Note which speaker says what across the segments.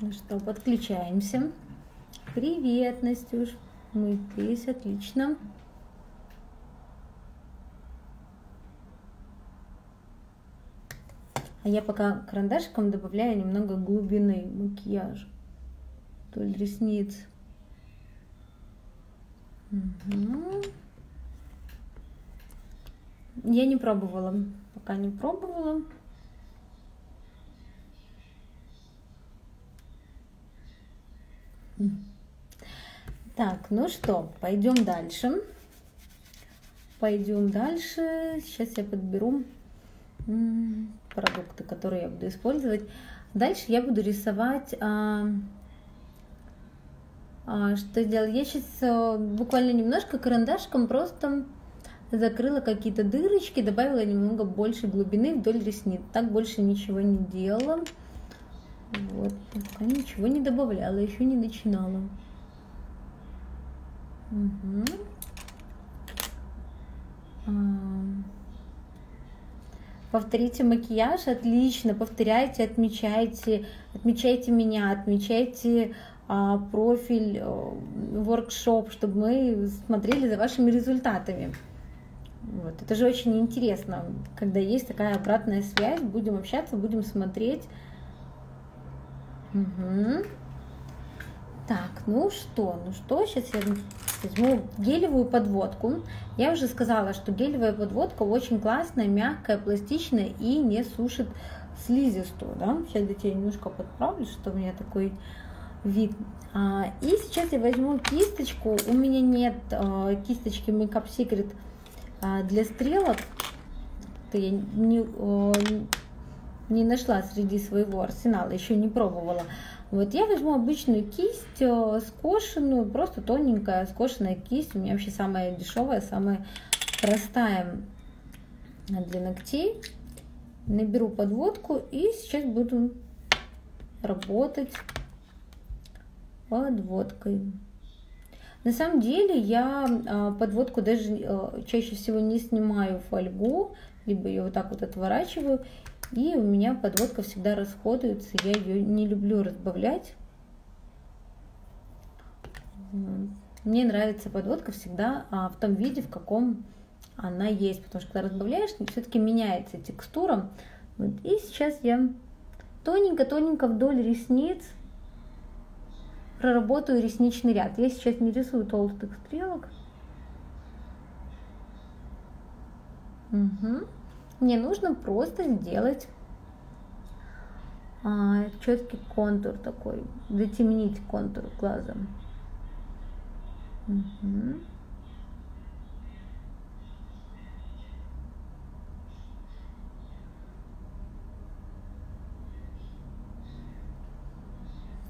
Speaker 1: Ну что, подключаемся. Привет, Настюш. Мы здесь, отлично. А я пока карандашиком добавляю немного глубины макияжа вдоль ресниц. Угу. Я не пробовала, пока не пробовала. Так, ну что, пойдем дальше. Пойдем дальше. Сейчас я подберу продукты, которые я буду использовать. Дальше я буду рисовать, а, а, что сделала. Я сейчас а, буквально немножко карандашком просто закрыла какие-то дырочки, добавила немного больше глубины вдоль ресниц. Так больше ничего не делала. Вот, пока ничего не добавляла, еще не начинала. Угу. Повторите макияж, отлично, повторяйте, отмечайте, отмечайте меня, отмечайте а, профиль, а, воркшоп, чтобы мы смотрели за вашими результатами. Вот. Это же очень интересно, когда есть такая обратная связь, будем общаться, будем смотреть. Угу. Так, ну что, ну что, сейчас я возьму гелевую подводку. Я уже сказала, что гелевая подводка очень классная, мягкая, пластичная и не сушит слизистую. Да? Сейчас я тебя немножко подправлю, что у меня такой вид. А, и сейчас я возьму кисточку. У меня нет а, кисточки Makeup Secret а, для стрелок. Это я не, не нашла среди своего арсенала, еще не пробовала. Вот я возьму обычную кисть, э, скошенную, просто тоненькая скошенная кисть. У меня вообще самая дешевая, самая простая для ногтей. Наберу подводку и сейчас буду работать подводкой. На самом деле я а, подводку даже э, чаще всего не снимаю фольгу, либо ее вот так вот отворачиваю и у меня подводка всегда расходуется, я ее не люблю разбавлять. Мне нравится подводка всегда а, в том виде, в каком она есть, потому что когда разбавляешь, все-таки меняется текстура. Вот. И сейчас я тоненько-тоненько вдоль ресниц проработаю ресничный ряд. Я сейчас не рисую толстых стрелок. Угу. Мне нужно просто сделать а, четкий контур такой, затемнить контур глазом. Угу.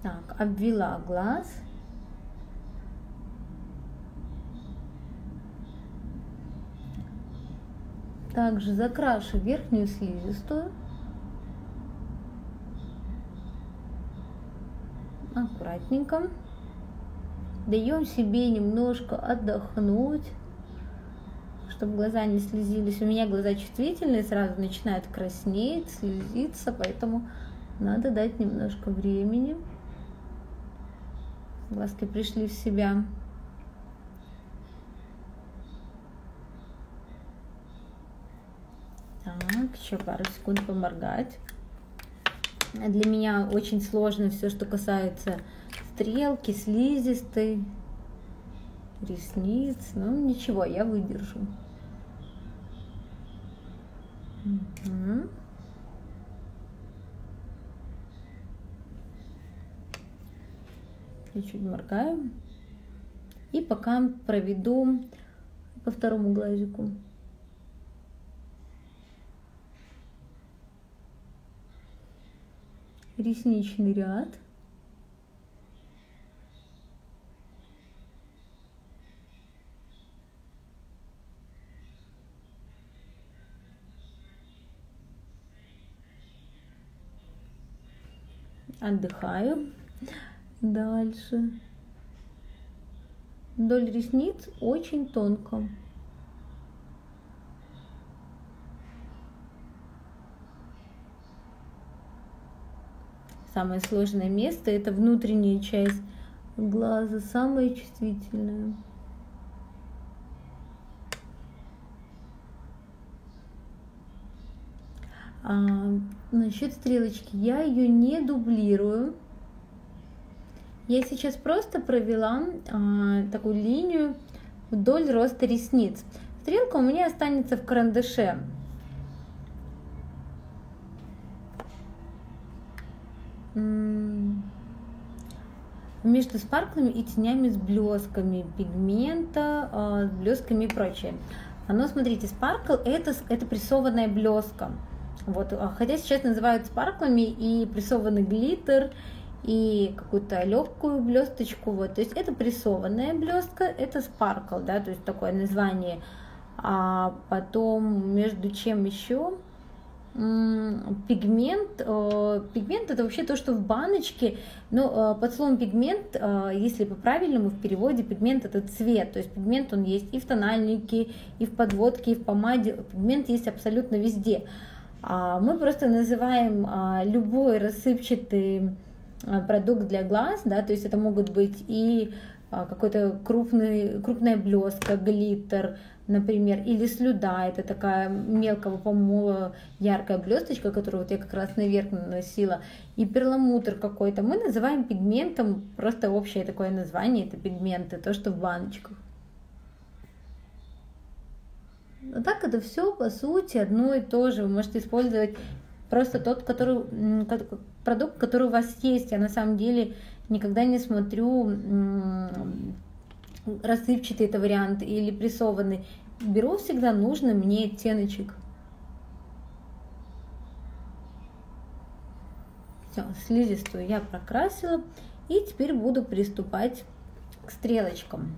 Speaker 1: Так, обвела глаз. Также закрашу верхнюю слизистую. Аккуратненько. Даем себе немножко отдохнуть, чтобы глаза не слезились. У меня глаза чувствительные, сразу начинают краснеть, слезиться, поэтому надо дать немножко времени. Глазки пришли в себя. Так, еще пару секунд поморгать. Для меня очень сложно все, что касается стрелки, слизистой, ресниц. Ну, ничего, я выдержу. Угу. Чуть-чуть моргаю. И пока проведу по второму глазику. Ресничный ряд. Отдыхаю. Дальше. Вдоль ресниц очень тонко. Самое сложное место, это внутренняя часть глаза, самая чувствительная. А, насчет стрелочки, я ее не дублирую. Я сейчас просто провела а, такую линию вдоль роста ресниц. Стрелка у меня останется в карандаше. Между спарклами и тенями с блесками пигмента, а, с блесками и прочее. Но смотрите, спаркл это, это прессованная блеска. Вот, а хотя сейчас называют спарклами и прессованный глиттер, и какую-то легкую блесточку. Вот. То есть это прессованная блестка, это спаркл, да, то есть такое название. А потом между чем еще? Пигмент. Э, пигмент это вообще то, что в баночке, но э, под словом пигмент, э, если по-правильному в переводе пигмент это цвет, то есть пигмент он есть и в тональнике, и в подводке, и в помаде, пигмент есть абсолютно везде. А мы просто называем а, любой рассыпчатый а, продукт для глаз, да, то есть это могут быть и какой-то крупный, крупная блестка, глиттер, например, или слюда, это такая мелкого помола яркая блесточка, которую вот я как раз наверх наносила, и перламутр какой-то. Мы называем пигментом, просто общее такое название, это пигменты, то, что в баночках. Но так это все по сути одно и то же. Вы можете использовать просто тот, который, продукт, который у вас есть. Я на самом деле никогда не смотрю рассыпчатый это вариант или прессованный. Беру всегда нужно мне оттеночек. Все, слизистую я прокрасила. И теперь буду приступать к стрелочкам.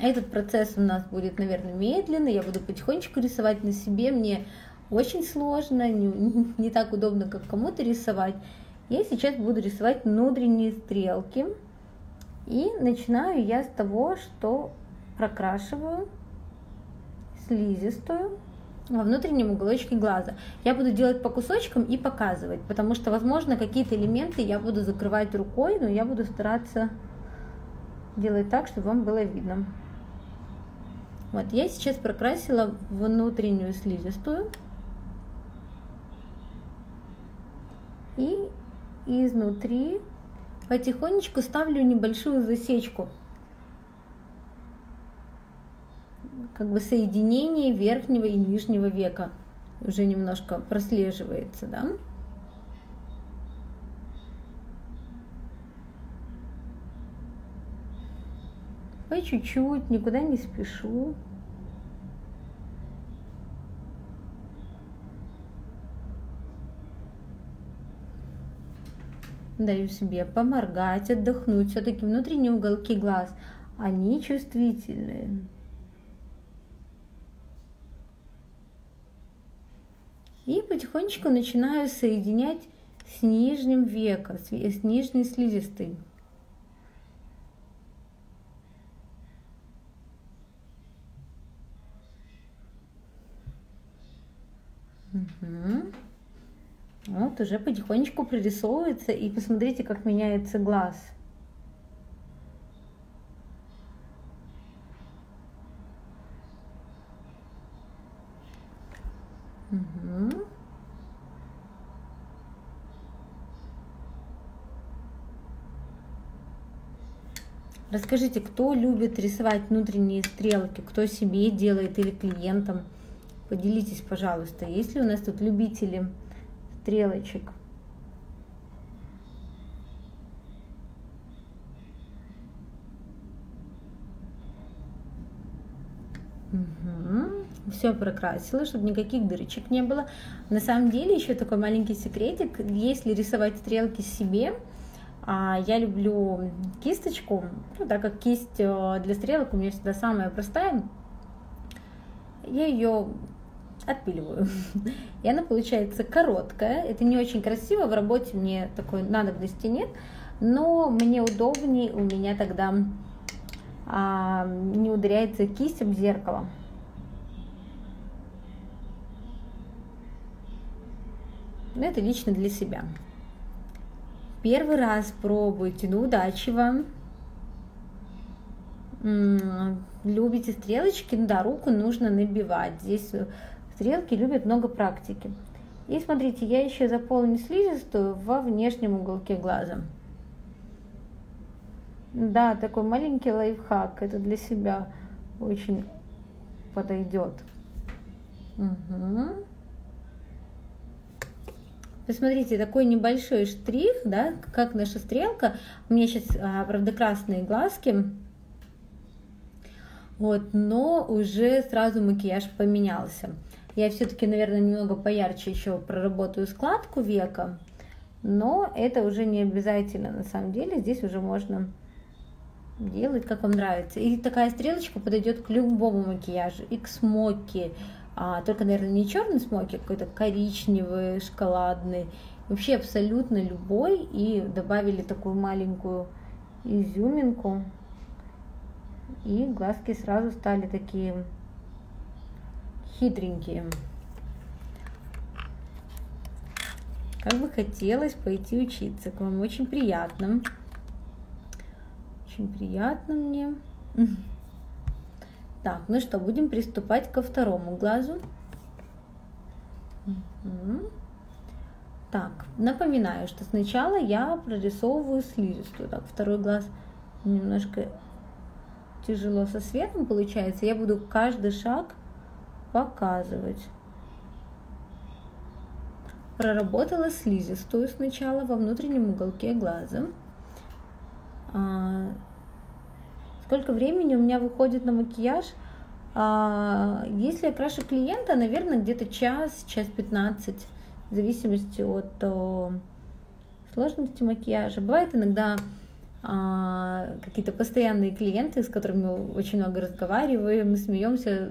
Speaker 1: Этот процесс у нас будет, наверное, медленный. Я буду потихонечку рисовать на себе. Мне очень сложно, не, не так удобно, как кому-то рисовать. Я сейчас буду рисовать внутренние стрелки. И начинаю я с того, что прокрашиваю слизистую во внутреннем уголочке глаза. Я буду делать по кусочкам и показывать, потому что, возможно, какие-то элементы я буду закрывать рукой, но я буду стараться делать так, чтобы вам было видно. Вот, я сейчас прокрасила внутреннюю слизистую. И изнутри потихонечку ставлю небольшую засечку. Как бы соединение верхнего и нижнего века уже немножко прослеживается, да? По чуть-чуть, никуда не спешу. Даю себе поморгать, отдохнуть. Все-таки внутренние уголки глаз, они чувствительные. И потихонечку начинаю соединять с нижним веком, с нижней слизистой. Угу. Вот уже потихонечку прорисовывается. И посмотрите, как меняется глаз. Расскажите, кто любит рисовать внутренние стрелки, кто себе делает или клиентам? Поделитесь, пожалуйста, есть ли у нас тут любители стрелочек? Угу. Все прокрасила, чтобы никаких дырочек не было. На самом деле еще такой маленький секретик. Если рисовать стрелки себе, а, я люблю кисточку, ну, так как кисть э, для стрелок у меня всегда самая простая. Я ее отпиливаю. И она получается короткая. Это не очень красиво, в работе мне такой надобности нет, но мне удобнее, у меня тогда а, не ударяется кисть об зеркало. Но это лично для себя. Первый раз пробуйте, ну удачи вам. Любите стрелочки, ну да, руку нужно набивать. Здесь стрелки любят много практики. И смотрите, я еще заполню слизистую во внешнем уголке глаза. Да, такой маленький лайфхак, это для себя очень подойдет. Угу. Посмотрите, такой небольшой штрих, да, как наша стрелка. У меня сейчас, а, правда, красные глазки. Вот, но уже сразу макияж поменялся. Я все-таки, наверное, немного поярче еще проработаю складку века, но это уже не обязательно. На самом деле. Здесь уже можно делать, как вам нравится. И такая стрелочка подойдет к любому макияжу, и к смоки, а, только, наверное, не черный смоки, а какой-то коричневый, шоколадный, вообще абсолютно любой, и добавили такую маленькую изюминку, и глазки сразу стали такие хитренькие. Как бы хотелось пойти учиться, к вам очень приятно. Очень приятно мне. Так, ну что, будем приступать ко второму глазу. Так, напоминаю, что сначала я прорисовываю слизистую. Так, второй глаз немножко тяжело со светом получается. Я буду каждый шаг показывать. Проработала слизистую сначала во внутреннем уголке глаза. А, сколько времени у меня выходит на макияж. А, если я крашу клиента, наверное, где-то час, час 15, в зависимости от о, сложности макияжа. Бывает иногда какие-то постоянные клиенты, с которыми мы очень много разговариваем, смеемся,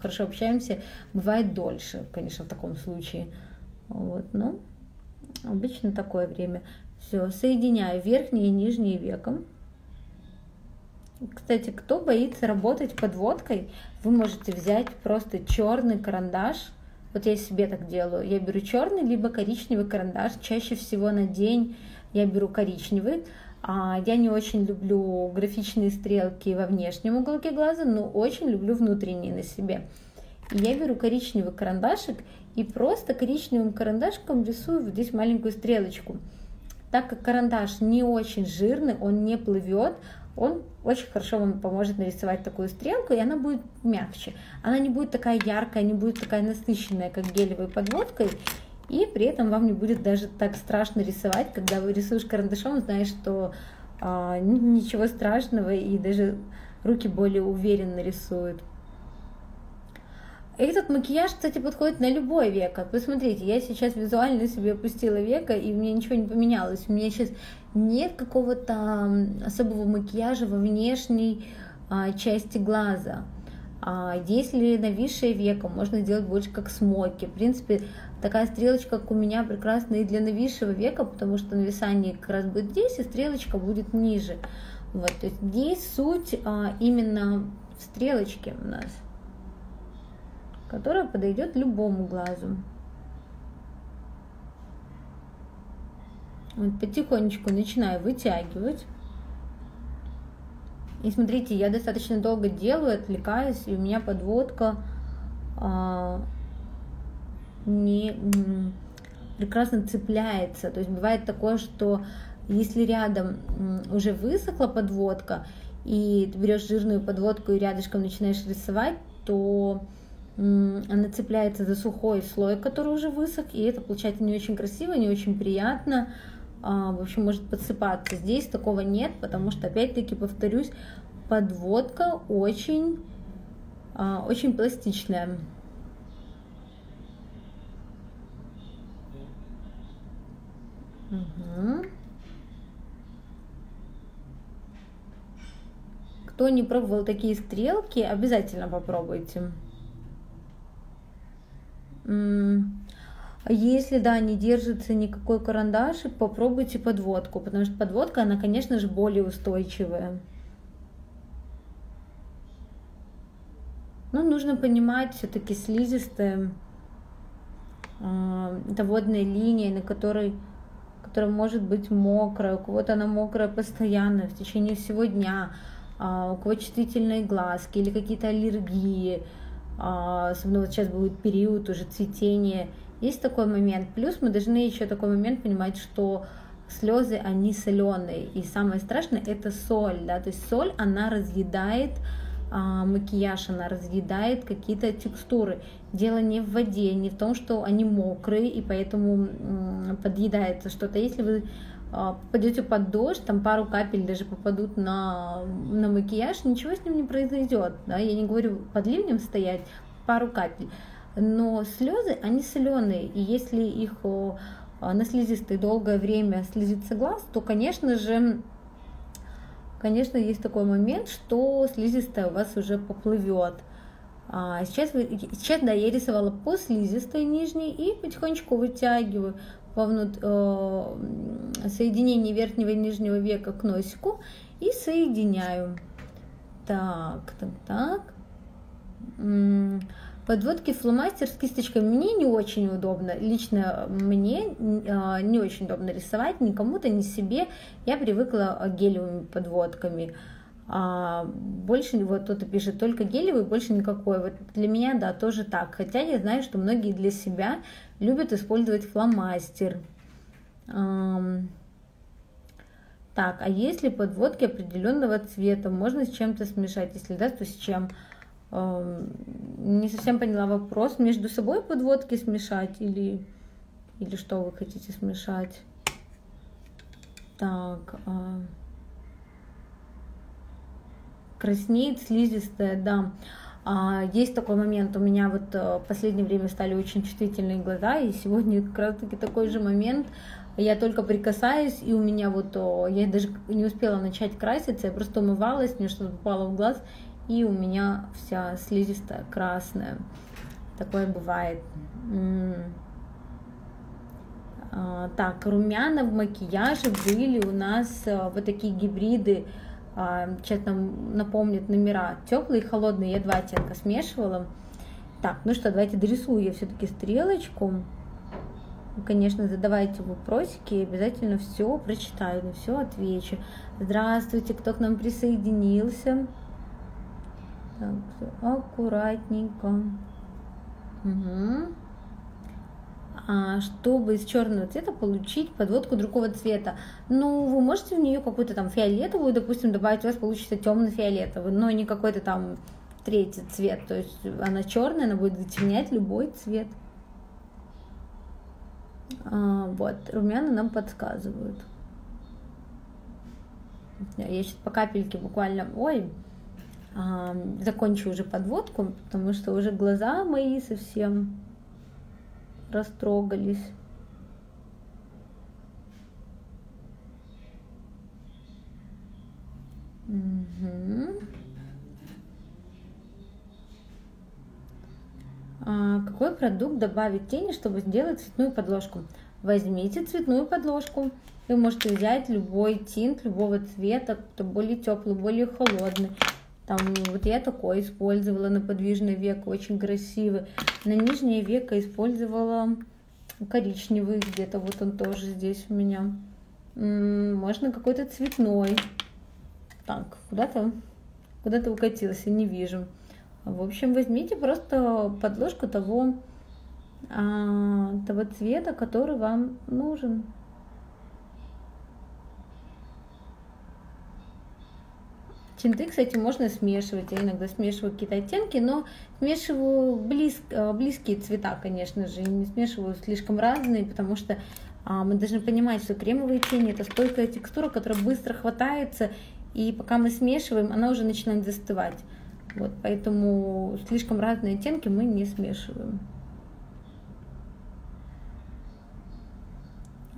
Speaker 1: хорошо общаемся, бывает дольше, конечно, в таком случае. Вот, но обычно такое время. Все, соединяю верхнее и нижнее веком. Кстати, кто боится работать подводкой, вы можете взять просто черный карандаш. Вот я себе так делаю. Я беру черный либо коричневый карандаш. Чаще всего на день я беру коричневый. А я не очень люблю графичные стрелки во внешнем уголке глаза, но очень люблю внутренние на себе. Я беру коричневый карандашик и просто коричневым карандашиком рисую вот здесь маленькую стрелочку. Так как карандаш не очень жирный, он не плывет, он очень хорошо вам поможет нарисовать такую стрелку, и она будет мягче. Она не будет такая яркая, не будет такая насыщенная, как гелевой подводкой, и при этом вам не будет даже так страшно рисовать, когда вы рисуешь карандашом, знаешь, что а, ничего страшного, и даже руки более уверенно рисуют. Этот макияж, кстати, подходит на любое веко. Посмотрите, я сейчас визуально себе опустила веко, и у меня ничего не поменялось. У меня сейчас нет какого-то особого макияжа во внешней а, части глаза. А если нависшее веко, можно сделать больше как смоки. В принципе, такая стрелочка, как у меня, прекрасна и для нависшего века, потому что нависание как раз будет здесь, и стрелочка будет ниже. Вот, то есть здесь суть а, именно в стрелочке у нас которая подойдет любому глазу. Вот потихонечку начинаю вытягивать. И смотрите, я достаточно долго делаю, отвлекаюсь, и у меня подводка а, не прекрасно цепляется. То есть бывает такое, что если рядом уже высохла подводка, и ты берешь жирную подводку и рядышком начинаешь рисовать, то она цепляется за сухой слой, который уже высох, и это получается не очень красиво, не очень приятно, в общем, может подсыпаться. Здесь такого нет, потому что, опять-таки, повторюсь, подводка очень, а, очень пластичная. Угу. Кто не пробовал такие стрелки, обязательно попробуйте. Если, да, не держится никакой карандашик, попробуйте подводку, потому что подводка, она, конечно же, более устойчивая. Но нужно понимать, все-таки слизистая, э, это водная линия, на которой, которая может быть мокрая, у кого-то она мокрая постоянно в течение всего дня, а, у кого чувствительные глазки или какие-то аллергии, а, особенно вот сейчас будет период уже цветения, есть такой момент. Плюс мы должны еще такой момент понимать, что слезы, они соленые. И самое страшное это соль, да, то есть соль, она разъедает а, макияж, она разъедает какие-то текстуры. Дело не в воде, не в том, что они мокрые, и поэтому м, подъедается что-то. Если вы а, попадете под дождь, там пару капель даже попадут на, на макияж, ничего с ним не произойдет. Да? Я не говорю под ливнем стоять, пару капель. Но слезы, они соленые, и если их на слизистой долгое время слезится глаз, то, конечно же, конечно, есть такой момент, что слизистая у вас уже поплывет. А сейчас, сейчас, да, я рисовала по слизистой нижней и потихонечку вытягиваю вовнутрь э, соединение верхнего и нижнего века к носику и соединяю. Так, так, так. Подводки фломастер с кисточкой мне не очень удобно. Лично мне э, не очень удобно рисовать, ни кому-то, ни себе. Я привыкла гелевыми подводками. А больше вот кто-то пишет только гелевый, больше никакой. Вот для меня, да, тоже так. Хотя я знаю, что многие для себя любят использовать фломастер. Так, а если подводки определенного цвета, можно с чем-то смешать? Если да, то с чем? Не совсем поняла вопрос. Между собой подводки смешать или, или что вы хотите смешать? Так. А, краснеет слизистая, да. А, есть такой момент, у меня вот э, в последнее время стали очень чувствительные глаза, и сегодня как раз таки такой же момент, я только прикасаюсь, и у меня вот, я даже не успела начать краситься, я просто умывалась, мне что-то попало в глаз, и у меня вся слизистая красная. Такое бывает. А, так, румяна в макияже были у нас э, вот такие гибриды Сейчас а, нам напомнит номера теплые и холодные. Я два оттенка смешивала. Так, ну что, давайте дорисую я все-таки стрелочку. Конечно, задавайте вопросики, обязательно все прочитаю, на все отвечу. Здравствуйте, кто к нам присоединился. Так, аккуратненько. Угу. А, чтобы из черного цвета получить подводку другого цвета. Ну, вы можете в нее какую-то там фиолетовую, допустим, добавить, у вас получится темно-фиолетовый, но не какой-то там третий цвет. То есть она черная, она будет затемнять любой цвет. А, вот, румяна нам подсказывают. Я сейчас по капельке буквально, ой, закончу уже подводку, потому что уже глаза мои совсем растрогались. Угу. А какой продукт добавить тени, чтобы сделать цветную подложку? Возьмите цветную подложку. Вы можете взять любой тинт любого цвета, более теплый, более холодный. Там вот я такой использовала на подвижное веко, очень красивый. На нижнее веко использовала коричневый, где-то вот он тоже здесь у меня. Можно какой-то цветной. Так, куда-то куда-то укатился, не вижу. В общем, возьмите просто подложку того, а, того цвета, который вам нужен. Тинты, кстати, можно смешивать. Я иногда смешиваю какие-то оттенки, но смешиваю близ, э, близкие цвета, конечно же, не смешиваю слишком разные, потому что а, мы должны понимать, что кремовые тени это стойкая текстура, которая быстро хватается, и пока мы смешиваем, она уже начинает застывать. Вот, поэтому слишком разные оттенки мы не смешиваем.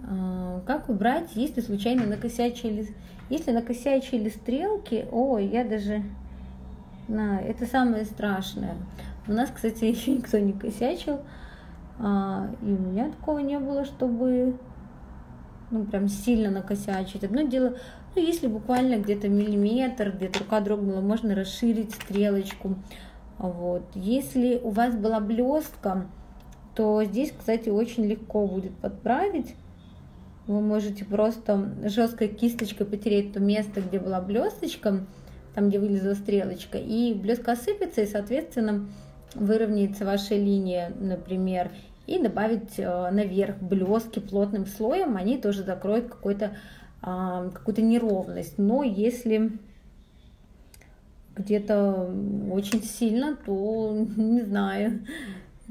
Speaker 1: А, как убрать, если случайно накосячили если накосячили стрелки, ой, я даже... На, это самое страшное. У нас, кстати, еще никто не косячил. А, и у меня такого не было, чтобы ну, прям сильно накосячить. Одно дело, ну, если буквально где-то миллиметр, где-то рука дрогнула, можно расширить стрелочку. Вот. Если у вас была блестка, то здесь, кстати, очень легко будет подправить. Вы можете просто жесткой кисточкой потереть то место, где была блесточка, там, где вылезла стрелочка, и блестка осыпется, и, соответственно, выровняется ваша линия, например, и добавить э, наверх блески плотным слоем, они тоже закроют какой-то а, какую-то неровность. Но если где-то очень сильно, то не знаю,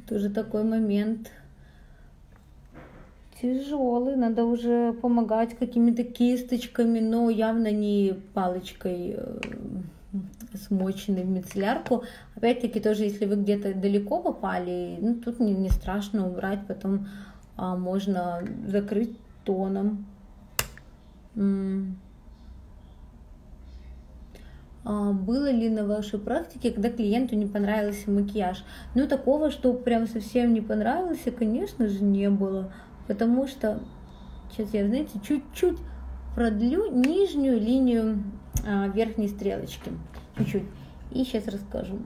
Speaker 1: тоже такой момент тяжелый, надо уже помогать какими-то кисточками, но явно не палочкой э, смоченной в мицеллярку. Опять-таки тоже, если вы где-то далеко попали, ну, тут не, не страшно убрать, потом а, можно закрыть тоном. А было ли на вашей практике, когда клиенту не понравился макияж? Ну, такого, что прям совсем не понравился, конечно же, не было. Потому что, сейчас я, знаете, чуть-чуть продлю нижнюю линию а, верхней стрелочки. Чуть-чуть. И сейчас расскажу.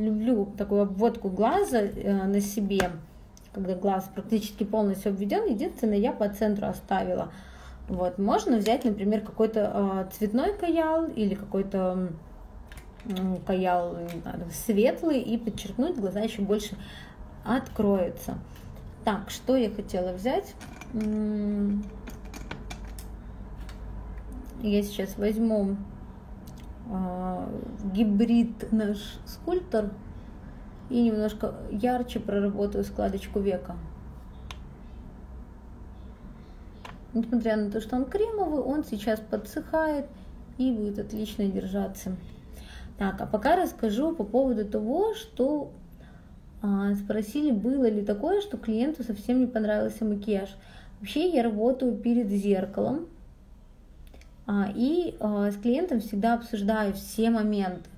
Speaker 1: люблю такую обводку глаза э, на себе, когда глаз практически полностью обведен. Единственное, я по центру оставила. Вот, можно взять, например, какой-то э, цветной каял или какой-то каял знаю, светлый и подчеркнуть, глаза еще больше откроются. Так, что я хотела взять? Я сейчас возьму а, гибрид наш скульптор и немножко ярче проработаю складочку века. Несмотря на то, что он кремовый, он сейчас подсыхает и будет отлично держаться. Так, а пока расскажу по поводу того, что а, спросили, было ли такое, что клиенту совсем не понравился макияж. Вообще я работаю перед зеркалом, а, и а, с клиентом всегда обсуждаю все моменты.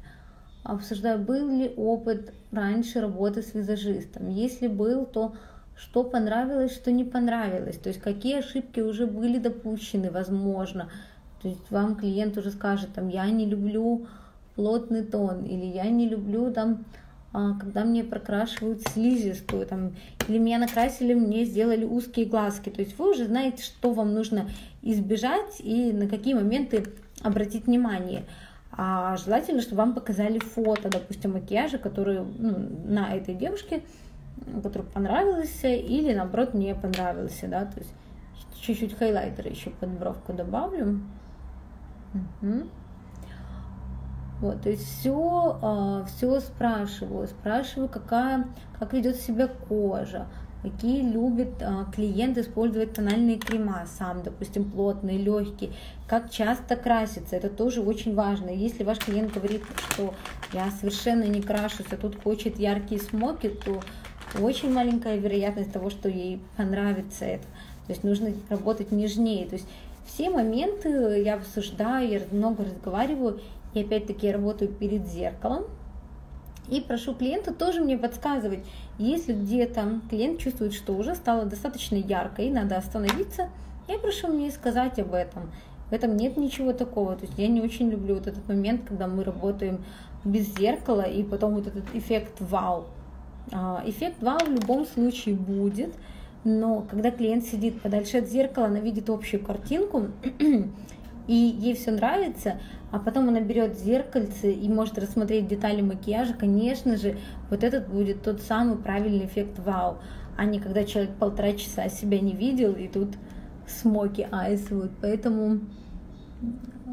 Speaker 1: Обсуждаю, был ли опыт раньше работы с визажистом. Если был, то что понравилось, что не понравилось. То есть какие ошибки уже были допущены, возможно. То есть вам клиент уже скажет, там, я не люблю плотный тон, или я не люблю там а, когда мне прокрашивают слизистую, там, или меня накрасили, мне сделали узкие глазки. То есть вы уже знаете, что вам нужно избежать и на какие моменты обратить внимание. А желательно, чтобы вам показали фото, допустим, макияжа, который ну, на этой девушке, который понравился или наоборот не понравился, да, то есть чуть-чуть хайлайтера еще под бровку добавлю. Угу. Вот, то есть все, а, все спрашиваю, спрашиваю, какая, как ведет себя кожа, какие любит а, клиент использовать тональные крема сам, допустим, плотные, легкие, как часто красится, это тоже очень важно. Если ваш клиент говорит, что я совершенно не крашусь, а тут хочет яркие смоки, то очень маленькая вероятность того, что ей понравится это. То есть нужно работать нежнее. То есть все моменты я обсуждаю, я много разговариваю, и опять-таки я работаю перед зеркалом. И прошу клиента тоже мне подсказывать, если где-то клиент чувствует, что уже стало достаточно ярко и надо остановиться, я прошу мне сказать об этом. В этом нет ничего такого. То есть я не очень люблю вот этот момент, когда мы работаем без зеркала и потом вот этот эффект вау. А, эффект вау в любом случае будет, но когда клиент сидит подальше от зеркала, она видит общую картинку, и ей все нравится, а потом она берет зеркальце и может рассмотреть детали макияжа, конечно же, вот этот будет тот самый правильный эффект вау, а не когда человек полтора часа себя не видел и тут смоки айс. Вот. Поэтому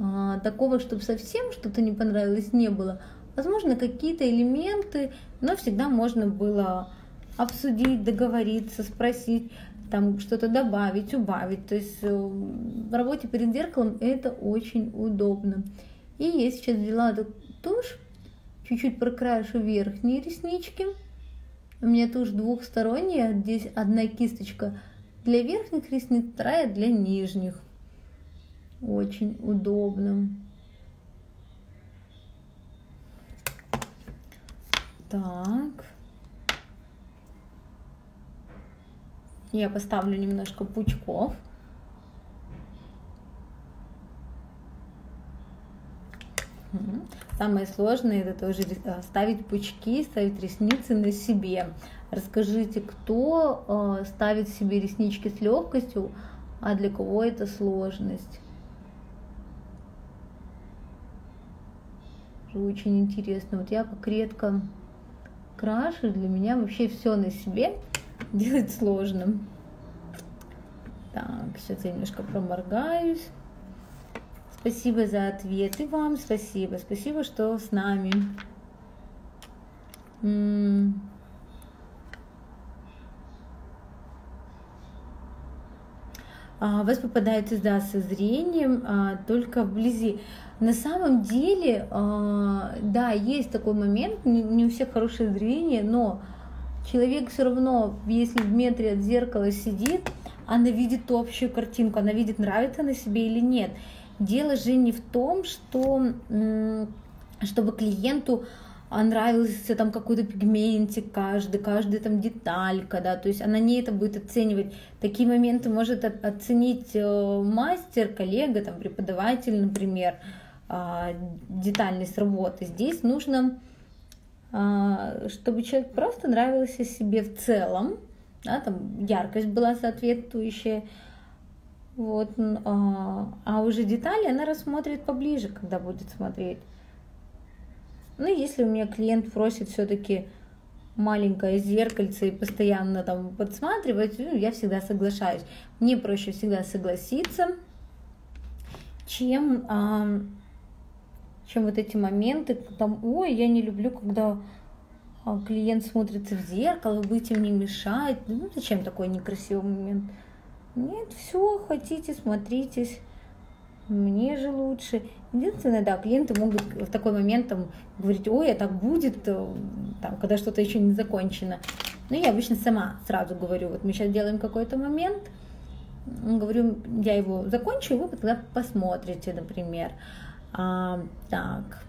Speaker 1: а, такого, чтобы совсем что-то не понравилось, не было. Возможно, какие-то элементы, но всегда можно было обсудить, договориться, спросить там что-то добавить, убавить. То есть э, в работе перед зеркалом это очень удобно. И я сейчас взяла эту тушь, чуть-чуть прокрашу верхние реснички. У меня тушь двухсторонняя, здесь одна кисточка для верхних ресниц, вторая для нижних. Очень удобно. Так. Я поставлю немножко пучков. Самое сложное это тоже э, ставить пучки, ставить ресницы на себе. Расскажите, кто э, ставит себе реснички с легкостью, а для кого это сложность? Очень интересно. Вот я как редко крашу, для меня вообще все на себе делать сложно. Так, сейчас я немножко проморгаюсь. Спасибо за ответы вам, спасибо. Спасибо, что с нами. Вас попадается, да, со зрением, а, только вблизи. На самом деле, а, да, есть такой момент, не у всех хорошее зрение, но человек все равно, если в метре от зеркала сидит, она видит общую картинку, она видит, нравится она себе или нет. Дело же не в том, что чтобы клиенту нравился там какой-то пигментик каждый, каждая там деталька, да, то есть она не это будет оценивать. Такие моменты может оценить э, мастер, коллега, там преподаватель, например, а, детальность работы. Здесь нужно, а, чтобы человек просто нравился себе в целом, да, там яркость была соответствующая, вот, а, а уже детали она рассмотрит поближе, когда будет смотреть. Ну, если у меня клиент просит все-таки маленькое зеркальце и постоянно там подсматривать, ну, я всегда соглашаюсь. Мне проще всегда согласиться, чем, а, чем вот эти моменты, там, ой, я не люблю, когда а, клиент смотрится в зеркало, будете мне мешать. Ну, зачем такой некрасивый момент? Нет, все, хотите, смотритесь. Мне же лучше. Единственное, да, клиенты могут в такой момент там, говорить, ой, а так будет, э, там, когда что-то еще не закончено. Но я обычно сама сразу говорю, вот мы сейчас делаем какой-то момент, говорю, я его закончу, вы тогда посмотрите, например. А, так,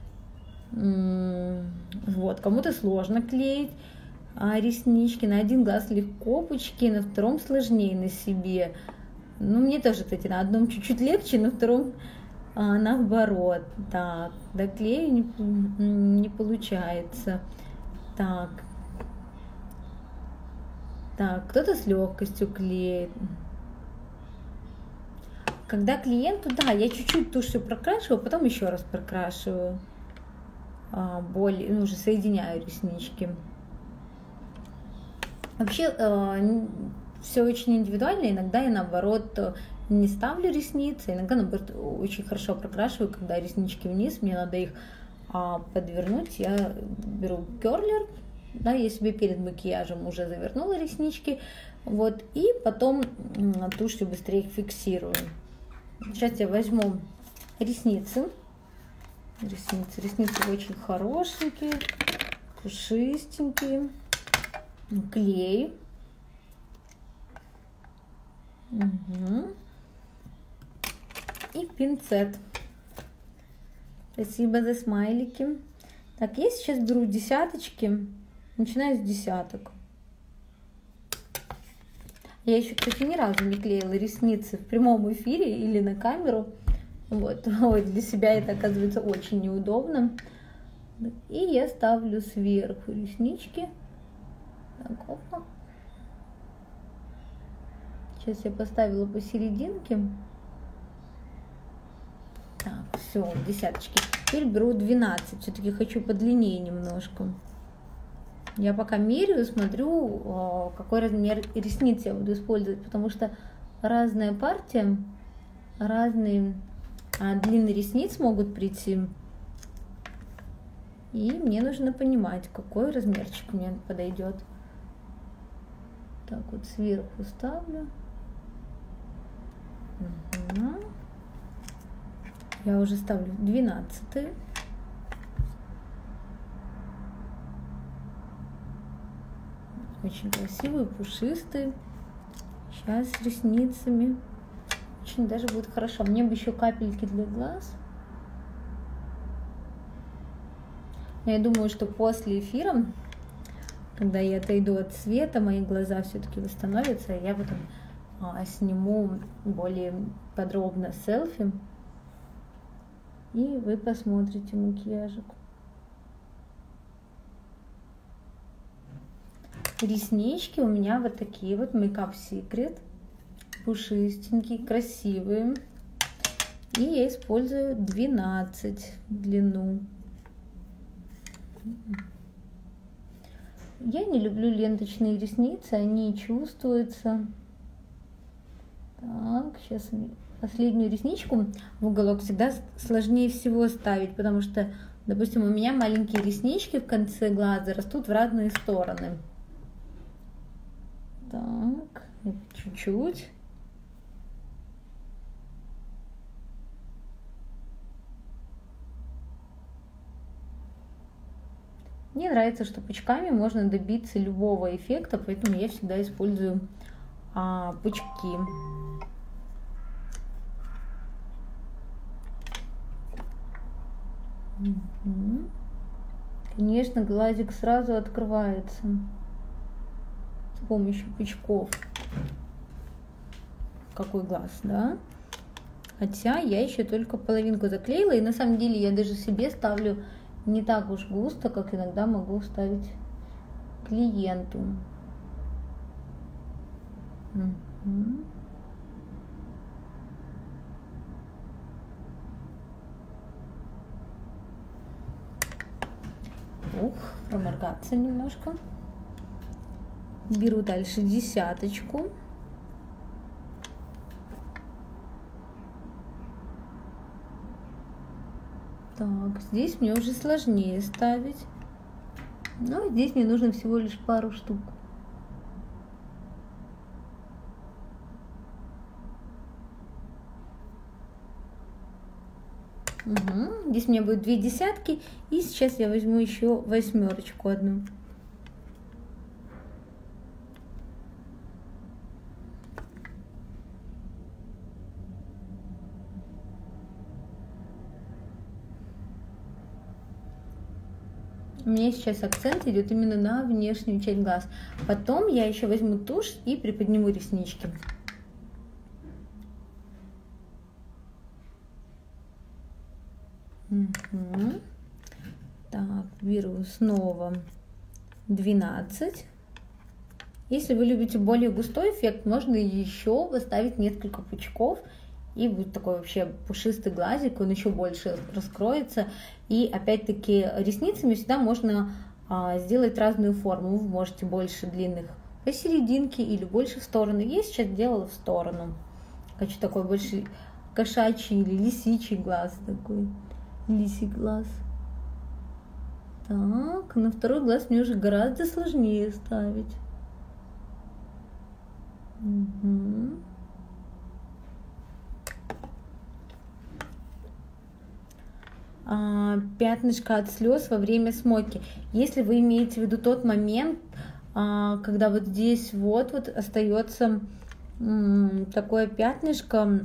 Speaker 1: вот, кому-то сложно клеить а реснички, на один глаз легко пучки, на втором сложнее на себе. Ну, мне тоже, кстати, на одном чуть-чуть легче, на втором а, наоборот. Так, доклею не, не получается. Так. Так, кто-то с легкостью клеит. Когда клиенту, да, я чуть-чуть тушью прокрашиваю, потом еще раз прокрашиваю. А, более, ну, уже соединяю реснички. Вообще, э, все очень индивидуально. Иногда я, наоборот, не ставлю ресницы, иногда, наоборот, очень хорошо прокрашиваю, когда реснички вниз, мне надо их а, подвернуть. Я беру керлер, да, я себе перед макияжем уже завернула реснички, вот, и потом тушью быстрее их фиксирую. Сейчас я возьму ресницы. Ресницы. Ресницы очень хорошенькие, пушистенькие клей. И пинцет. Спасибо за смайлики. Так, я сейчас беру десяточки. Начинаю с десяток. Я еще, кстати, ни разу не клеила ресницы в прямом эфире или на камеру. Вот, Ой, для себя это оказывается очень неудобно. И я ставлю сверху реснички. Так, опа. Сейчас я поставила посерединке. Так, все, десяточки. Теперь беру 12. Все-таки хочу подлиннее немножко. Я пока меряю, смотрю, а, какой размер ресниц я буду использовать, потому что разная партия, разные а, длины ресниц могут прийти. И мне нужно понимать, какой размерчик мне подойдет так вот сверху ставлю. Я уже ставлю 12. Очень красивый, пушистый. Сейчас с ресницами. Очень даже будет хорошо. Мне бы еще капельки для глаз. я думаю, что после эфира когда я отойду от света, мои глаза все-таки восстановятся, я потом а, а, сниму более подробно селфи, и вы посмотрите макияжик. Реснички у меня вот такие вот Makeup Secret, пушистенькие, красивые. И я использую 12 в длину. Я не люблю ленточные ресницы, они чувствуются. Так, сейчас последнюю ресничку в уголок всегда сложнее всего ставить, потому что, допустим, у меня маленькие реснички в конце глаза растут в разные стороны. Так, чуть-чуть. Мне нравится, что пучками можно добиться любого эффекта, поэтому я всегда использую а, пучки. Конечно, глазик сразу открывается с помощью пучков. Какой глаз, да? Хотя я еще только половинку заклеила, и на самом деле я даже себе ставлю не так уж густо, как иногда могу ставить клиенту. Угу. Ух, проморгаться немножко. Беру дальше десяточку. Так, здесь мне уже сложнее ставить. Но здесь мне нужно всего лишь пару штук. Угу. Здесь у меня будет две десятки. И сейчас я возьму еще восьмерочку одну. У меня сейчас акцент идет именно на внешнюю часть глаз. Потом я еще возьму тушь и приподниму реснички. Угу. Так, беру снова 12. Если вы любите более густой эффект, можно еще поставить несколько пучков и будет такой вообще пушистый глазик, он еще больше раскроется. И опять-таки ресницами всегда можно а, сделать разную форму. Вы можете больше длинных посерединке или больше в сторону. Я сейчас делала в сторону. Хочу такой больше кошачий или лисичий глаз такой. Лисий глаз. Так, на второй глаз мне уже гораздо сложнее ставить. Угу. а, пятнышко от слез во время смойки. Если вы имеете в виду тот момент, а, когда вот здесь вот вот остается м, такое пятнышко,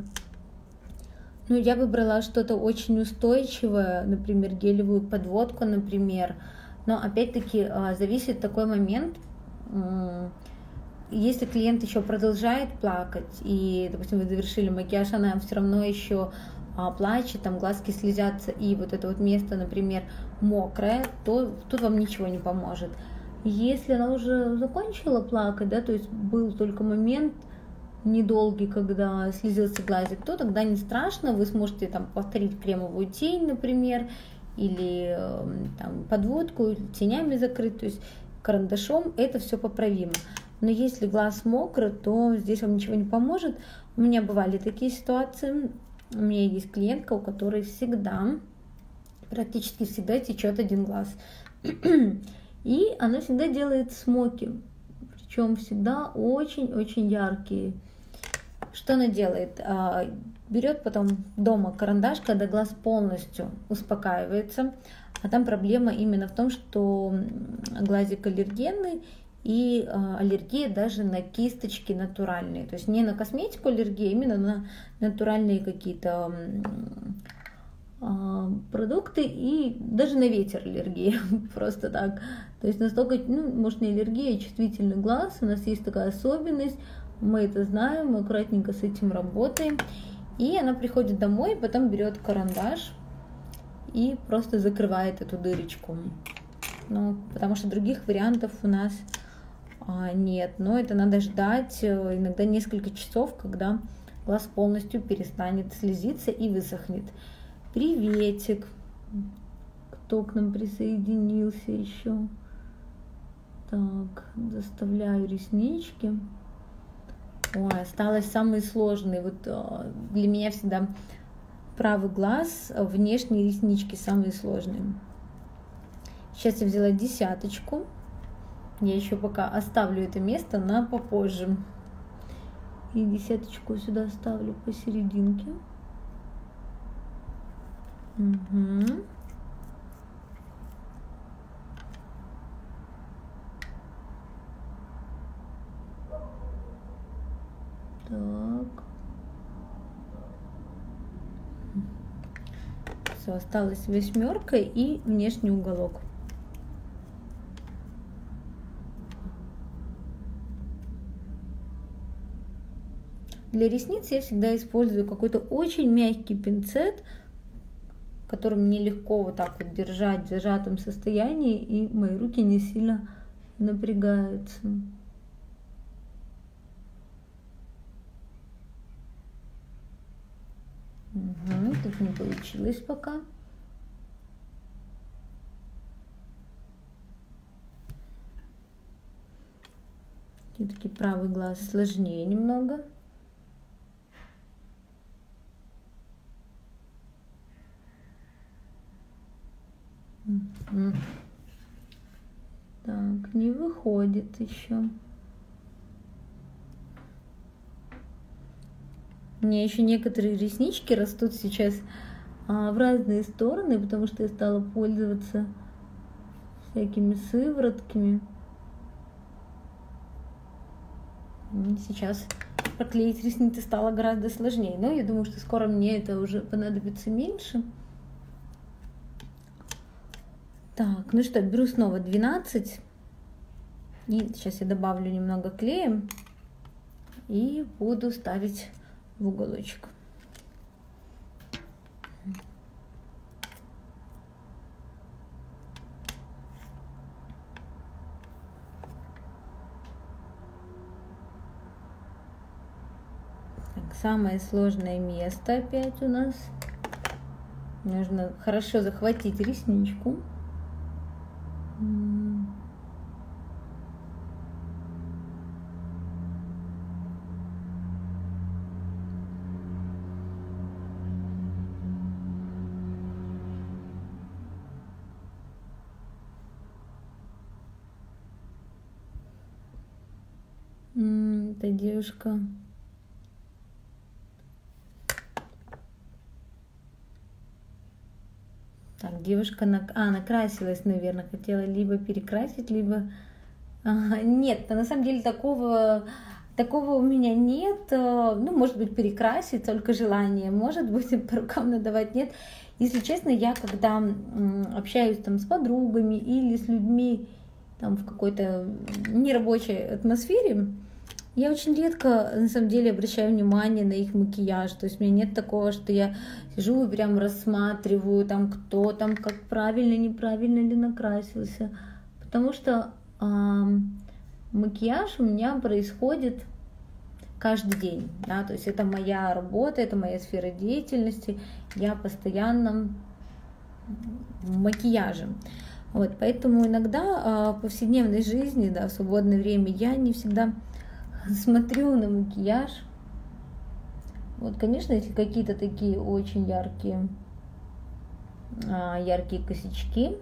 Speaker 1: ну, я выбрала что-то очень устойчивое, например, гелевую подводку, например. Но опять-таки а, зависит такой момент, если клиент еще продолжает плакать, и, допустим, вы завершили макияж, она все равно еще а, плачет, там глазки слезятся, и вот это вот место, например, мокрое, то тут вам ничего не поможет. Если она уже закончила плакать, да, то есть был только момент недолгий, когда слезился глазик, то тогда не страшно, вы сможете там повторить кремовую тень, например, или эм, там подводку, тенями закрыть, то есть карандашом, это все поправимо. Но если глаз мокрый, то здесь вам ничего не поможет. У меня бывали такие ситуации, у меня есть клиентка, у которой всегда, практически всегда течет один глаз. И она всегда делает смоки, причем всегда очень-очень яркие. Что она делает? А, Берет потом дома карандаш, когда глаз полностью успокаивается. А там проблема именно в том, что глазик аллергенный, и э, аллергия даже на кисточки натуральные. То есть не на косметику аллергия, а именно на натуральные какие-то э, продукты и даже на ветер аллергия, просто так. То есть настолько, ну, может не аллергия, а чувствительный глаз, у нас есть такая особенность, мы это знаем, мы аккуратненько с этим работаем. И она приходит домой, потом берет карандаш и просто закрывает эту дырочку. Ну, потому что других вариантов у нас А, нет, но это надо ждать э, иногда несколько часов, когда глаз полностью перестанет слезиться и высохнет. Приветик! Кто к нам присоединился еще? Так, заставляю реснички. Ой, осталось самые сложные. Вот э, для меня всегда правый глаз, внешние реснички самые сложные. Сейчас я взяла десяточку. Я еще пока оставлю это место на попозже. И десяточку сюда ставлю посерединке. Угу. Так. Все, осталась восьмерка и внешний уголок. Для ресниц я всегда использую какой-то очень мягкий пинцет, которым мне легко вот так вот держать в зажатом состоянии, и мои руки не сильно напрягаются. Угу, тут не получилось пока. Все-таки правый глаз сложнее немного. Так, не выходит еще. У меня еще некоторые реснички растут сейчас а, в разные стороны, потому что я стала пользоваться всякими сыворотками. Сейчас проклеить ресницы стало гораздо сложнее, но я думаю, что скоро мне это уже понадобится меньше. Так, ну что, беру снова 12. И сейчас я добавлю немного клея и буду ставить в уголочек. Самое сложное место опять у нас. Нужно хорошо захватить ресничку. Эта девушка Так, девушка на... а, накрасилась, наверное, хотела либо перекрасить, либо... А, нет, на самом деле такого, такого у меня нет. Ну, может быть, перекрасить, только желание. Может быть, по рукам надавать нет. Если честно, я когда общаюсь там с подругами или с людьми там в какой-то нерабочей атмосфере, я очень редко, на самом деле, обращаю внимание на их макияж. То есть у меня нет такого, что я сижу и прям рассматриваю, там, кто там, как правильно, неправильно ли накрасился. Потому что э, макияж у меня происходит каждый день. Да? То есть это моя работа, это моя сфера деятельности. Я постоянно макияжем. Вот, поэтому иногда э, в повседневной жизни, да, в свободное время я не всегда смотрю на макияж. Вот, конечно, если какие-то такие очень яркие, а, яркие косячки,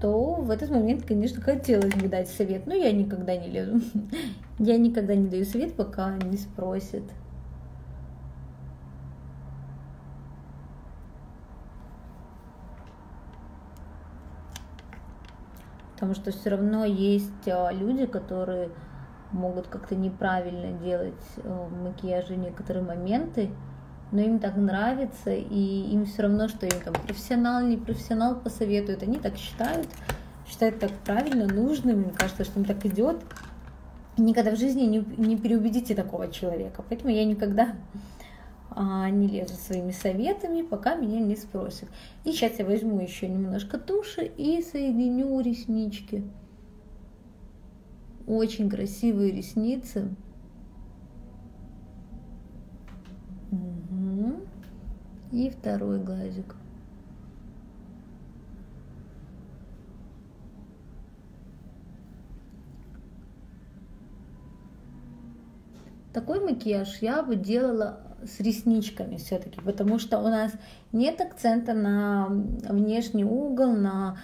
Speaker 1: то в этот момент, конечно, хотелось бы дать совет, но я никогда не лезу. Я никогда не даю совет, пока не спросят. Потому что все равно есть а, люди, которые могут как-то неправильно делать э, в макияже некоторые моменты, но им так нравится, и им все равно, что им там профессионал, не профессионал посоветует, они так считают, считают так правильно, нужным, мне кажется, что им так идет. Никогда в жизни не, не переубедите такого человека, поэтому я никогда а, не лезу своими советами, пока меня не спросят. И сейчас я возьму еще немножко туши и соединю реснички. Очень красивые ресницы. Угу. И второй глазик. Такой макияж я бы делала с ресничками все-таки, потому что у нас нет акцента на внешний угол, на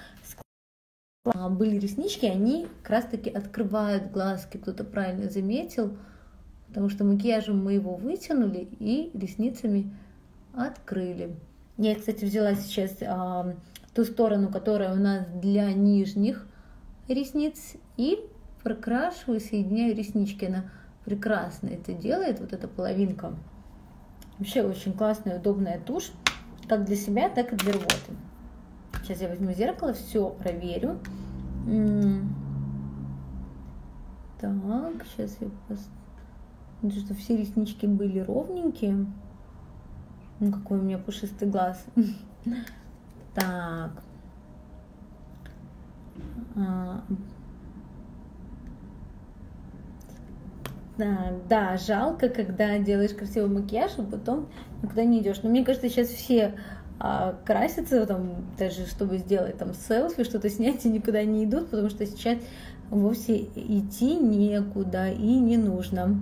Speaker 1: были реснички, они как раз таки открывают глазки, кто-то правильно заметил, потому что макияжем мы его вытянули и ресницами открыли. Я, кстати, взяла сейчас а, ту сторону, которая у нас для нижних ресниц, и прокрашиваю, соединяю реснички. Она прекрасно это делает, вот эта половинка. Вообще очень классная, удобная тушь, как для себя, так и для работы. Сейчас я возьму зеркало, все проверю. Так, сейчас я посмотрю, что все реснички были ровненькие. Ну, какой у меня пушистый глаз. Так. А. Да, да, жалко, когда делаешь красивый макияж, а потом никуда не идешь. Но мне кажется, сейчас все а, красятся, там, даже чтобы сделать там селфи, что-то снять, и никуда не идут, потому что сейчас вовсе идти некуда и не нужно.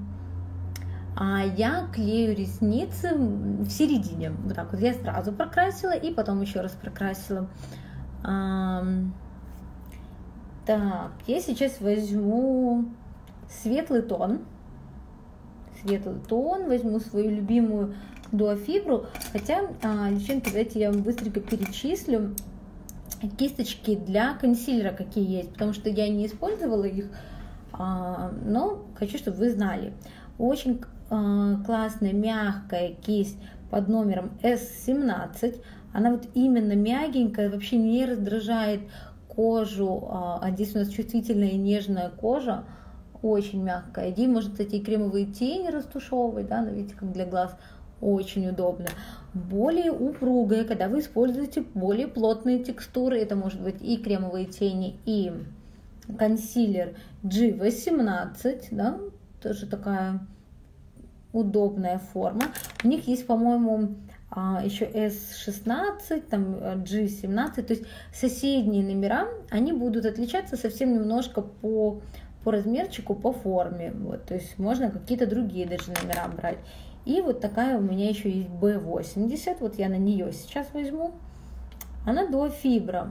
Speaker 1: А я клею ресницы в середине. Вот так вот я сразу прокрасила и потом еще раз прокрасила. А, так, я сейчас возьму светлый тон. Светлый тон, возьму свою любимую дуофибру. Хотя, а, девчонки, давайте я вам быстренько перечислю кисточки для консилера, какие есть, потому что я не использовала их, а, но хочу, чтобы вы знали. Очень а, классная мягкая кисть под номером S17. Она вот именно мягенькая, вообще не раздражает кожу. А здесь у нас чувствительная и нежная кожа, очень мягкая. Ди может, кстати, и кремовые тени растушевывать, да, но видите, как для глаз очень удобно. Более упругая, когда вы используете более плотные текстуры, это может быть и кремовые тени, и консилер G18, да, тоже такая удобная форма. У них есть, по-моему, а, еще S16, там G17, то есть соседние номера, они будут отличаться совсем немножко по, по размерчику, по форме. Вот, то есть можно какие-то другие даже номера брать. И вот такая у меня еще есть B80, вот я на нее сейчас возьму. Она до фибра,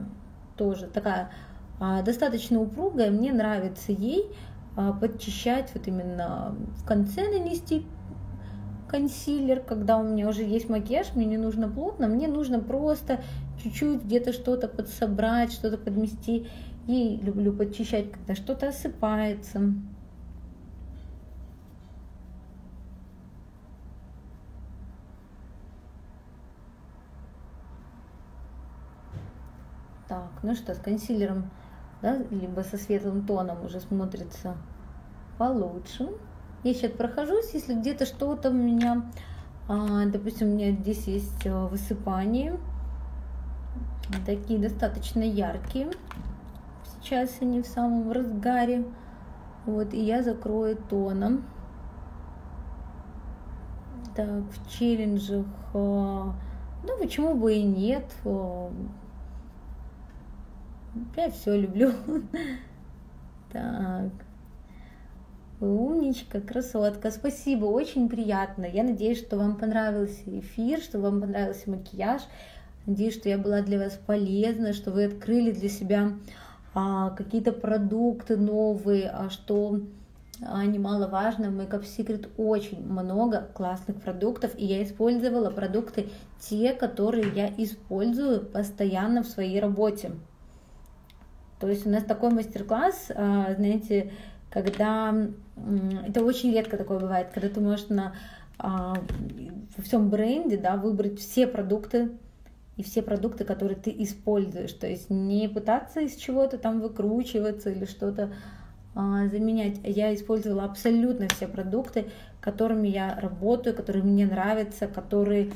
Speaker 1: тоже такая а, достаточно упругая, мне нравится ей а, подчищать, вот именно в конце нанести консилер, когда у меня уже есть макияж, мне не нужно плотно, мне нужно просто чуть-чуть где-то что-то подсобрать, что-то подмести. И люблю подчищать, когда что-то осыпается. Так, ну что, с консилером, да, либо со светлым тоном уже смотрится получше. Я сейчас прохожусь, если где-то что-то у меня, а, допустим, у меня здесь есть а, высыпания, такие достаточно яркие. Сейчас они в самом разгаре. Вот, и я закрою тоном. Так, в челленджах, а, ну почему бы и нет, я все люблю. Так. Умничка, красотка, спасибо, очень приятно. Я надеюсь, что вам понравился эфир, что вам понравился макияж. Надеюсь, что я была для вас полезна, что вы открыли для себя а, какие-то продукты новые, а что а, немаловажно, в Makeup Secret очень много классных продуктов, и я использовала продукты, те, которые я использую постоянно в своей работе. То есть у нас такой мастер-класс, а, знаете, когда это очень редко такое бывает, когда ты можешь на а, во всем бренде да, выбрать все продукты и все продукты, которые ты используешь. То есть не пытаться из чего-то там выкручиваться или что-то а, заменять. Я использовала абсолютно все продукты, которыми я работаю, которые мне нравятся, которые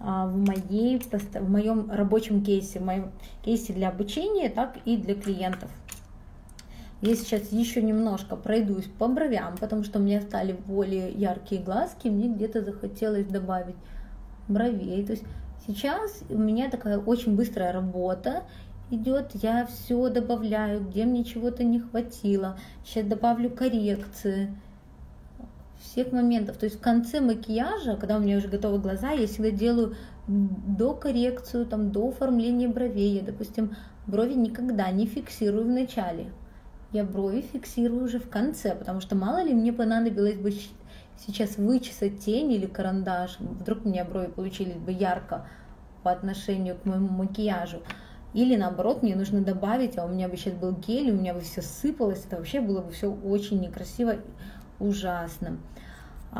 Speaker 1: в, моей, в моем рабочем кейсе, в моем кейсе для обучения, так и для клиентов. Я сейчас еще немножко пройдусь по бровям, потому что у меня стали более яркие глазки, мне где-то захотелось добавить бровей. То есть сейчас у меня такая очень быстрая работа идет, я все добавляю, где мне чего-то не хватило. Сейчас добавлю коррекции всех моментов. То есть в конце макияжа, когда у меня уже готовы глаза, я всегда делаю до коррекцию, там, до оформления бровей. Я, допустим, брови никогда не фиксирую в начале. Я брови фиксирую уже в конце, потому что мало ли мне понадобилось бы сейчас вычесать тень или карандаш, вдруг у меня брови получились бы ярко по отношению к моему макияжу. Или наоборот, мне нужно добавить, а у меня бы сейчас был гель, у меня бы все сыпалось, это вообще было бы все очень некрасиво, ужасно.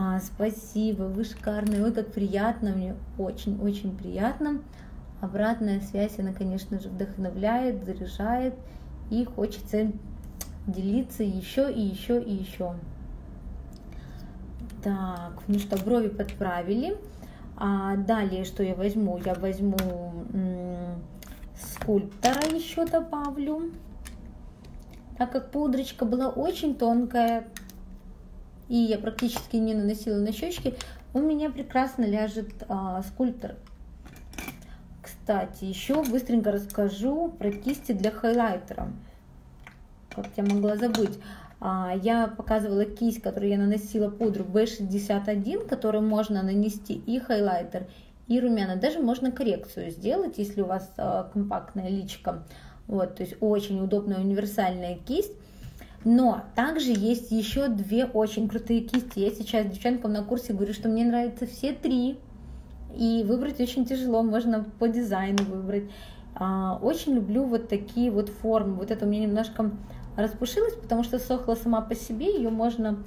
Speaker 1: А, спасибо, вы шикарные, ой, как приятно, мне очень-очень приятно. Обратная связь, она, конечно же, вдохновляет, заряжает, и хочется делиться еще и еще и еще. Так, ну что, брови подправили. А далее, что я возьму? Я возьму скульптора еще добавлю. Так как пудрочка была очень тонкая, и я практически не наносила на щечки, у меня прекрасно ляжет а, скульптор. Кстати, еще быстренько расскажу про кисти для хайлайтера. Как я могла забыть. А, я показывала кисть, которую я наносила пудру B61, которую можно нанести и хайлайтер, и румяна. Даже можно коррекцию сделать, если у вас а, компактная личка. Вот, то есть очень удобная универсальная кисть. Но также есть еще две очень крутые кисти. Я сейчас девчонкам на курсе говорю, что мне нравятся все три. И выбрать очень тяжело, можно по дизайну выбрать. А, очень люблю вот такие вот формы. Вот это у меня немножко распушилась, потому что сохла сама по себе. Ее можно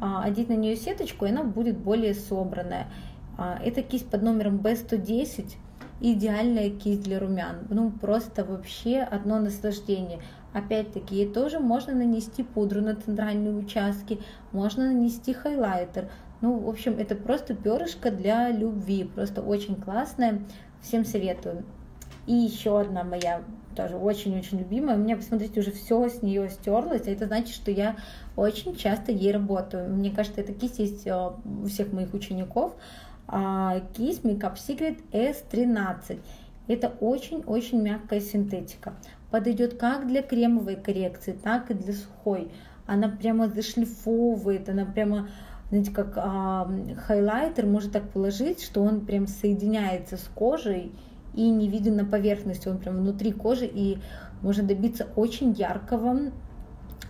Speaker 1: а, одеть на нее сеточку, и она будет более собранная. А, это кисть под номером B110 идеальная кисть для румян. Ну, просто вообще одно наслаждение. Опять-таки, тоже можно нанести пудру на центральные участки, можно нанести хайлайтер. Ну, в общем, это просто перышко для любви, просто очень классная, всем советую. И еще одна моя тоже очень-очень любимая. У меня, посмотрите, уже все с нее стерлось, а это значит, что я очень часто ей работаю. Мне кажется, эта кисть есть э, у всех моих учеников. А, кисть Makeup Secret S13. Это очень-очень мягкая синтетика подойдет как для кремовой коррекции, так и для сухой. Она прямо зашлифовывает, она прямо, знаете, как а, хайлайтер может так положить, что он прям соединяется с кожей и не виден на поверхности, он прям внутри кожи и можно добиться очень яркого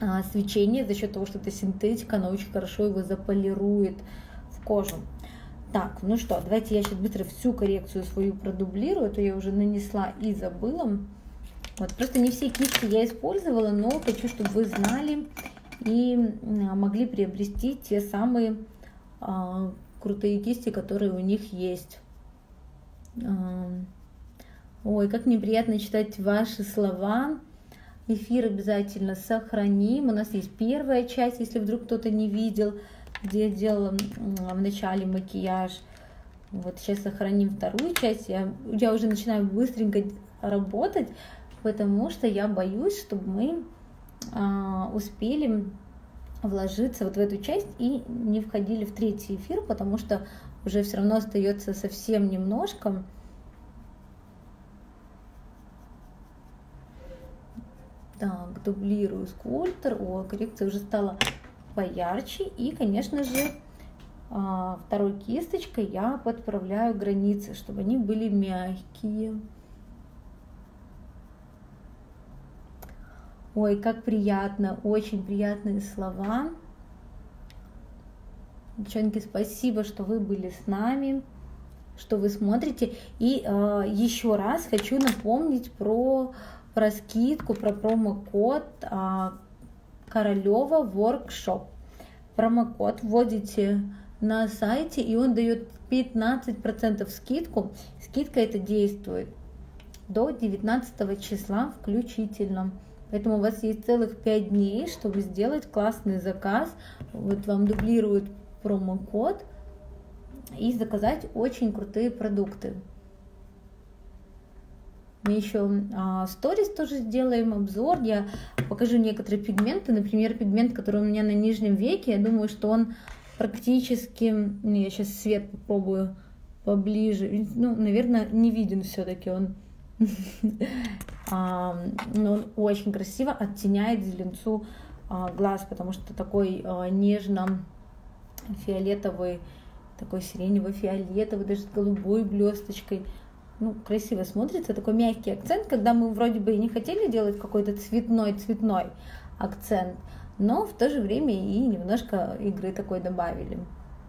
Speaker 1: а, свечения за счет того, что это синтетика, она очень хорошо его заполирует в кожу. Так, ну что, давайте я сейчас быстро всю коррекцию свою продублирую, а то я уже нанесла и забыла. Вот, просто не все кисти я использовала, но хочу, чтобы вы знали и могли приобрести те самые а, крутые кисти, которые у них есть. А, ой, как неприятно читать ваши слова. Эфир обязательно сохраним. У нас есть первая часть, если вдруг кто-то не видел, где я делала в начале макияж. Вот сейчас сохраним вторую часть. Я, я уже начинаю быстренько работать, потому что я боюсь, чтобы мы а, успели вложиться вот в эту часть и не входили в третий эфир, потому что уже все равно остается совсем немножко. Так, дублирую скульптор. О, коррекция уже стала поярче. И, конечно же, а, второй кисточкой я подправляю границы, чтобы они были мягкие. Ой, как приятно, очень приятные слова. Девчонки, спасибо, что вы были с нами, что вы смотрите. И э, еще раз хочу напомнить про, про скидку, про промокод э, Королева Workshop. Промокод вводите на сайте, и он дает 15% скидку. Скидка это действует до 19 числа включительно. Поэтому у вас есть целых 5 дней, чтобы сделать классный заказ. Вот вам дублируют промокод и заказать очень крутые продукты. Мы еще сторис тоже сделаем, обзор. Я покажу некоторые пигменты. Например, пигмент, который у меня на нижнем веке. Я думаю, что он практически... Ну, я сейчас свет попробую поближе. Ну, наверное, не виден все-таки он. Но он очень красиво оттеняет зеленцу а, глаз, потому что такой а, нежно-фиолетовый, такой сиренево-фиолетовый, даже с голубой блесточкой. Ну, красиво смотрится, такой мягкий акцент, когда мы вроде бы и не хотели делать какой-то цветной-цветной акцент, но в то же время и немножко игры такой добавили.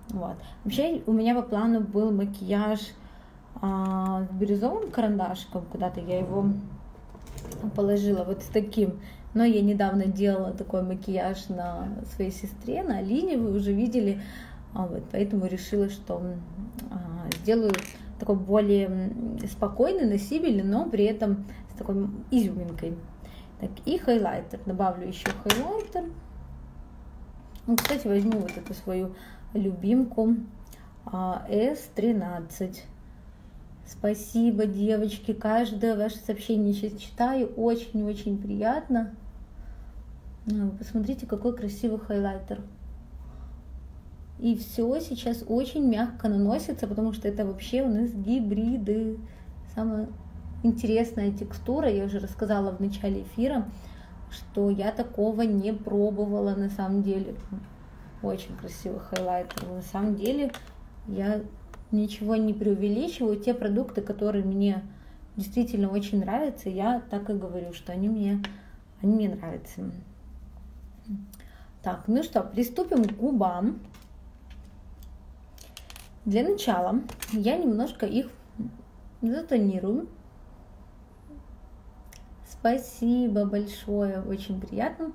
Speaker 1: Вот. Вообще у меня по плану был макияж а, с бирюзовым карандашком, куда-то я его положила вот с таким но я недавно делала такой макияж на своей сестре, на Алине, вы уже видели. А вот, поэтому решила, что а, сделаю такой более спокойный, носибельный, но при этом с такой изюминкой. Так, и хайлайтер. Добавлю еще хайлайтер. Ну, кстати, возьму вот эту свою любимку S13. Спасибо, девочки. Каждое ваше сообщение сейчас читаю. Очень-очень приятно. Ну, посмотрите, какой красивый хайлайтер. И все сейчас очень мягко наносится, потому что это вообще у нас гибриды. Самая интересная текстура. Я уже рассказала в начале эфира, что я такого не пробовала на самом деле. Очень красивый хайлайтер. На самом деле я ничего не преувеличиваю. Те продукты, которые мне действительно очень нравятся, я так и говорю, что они мне, они мне нравятся. Так, ну что, приступим к губам. Для начала я немножко их затонирую. Спасибо большое, очень приятно.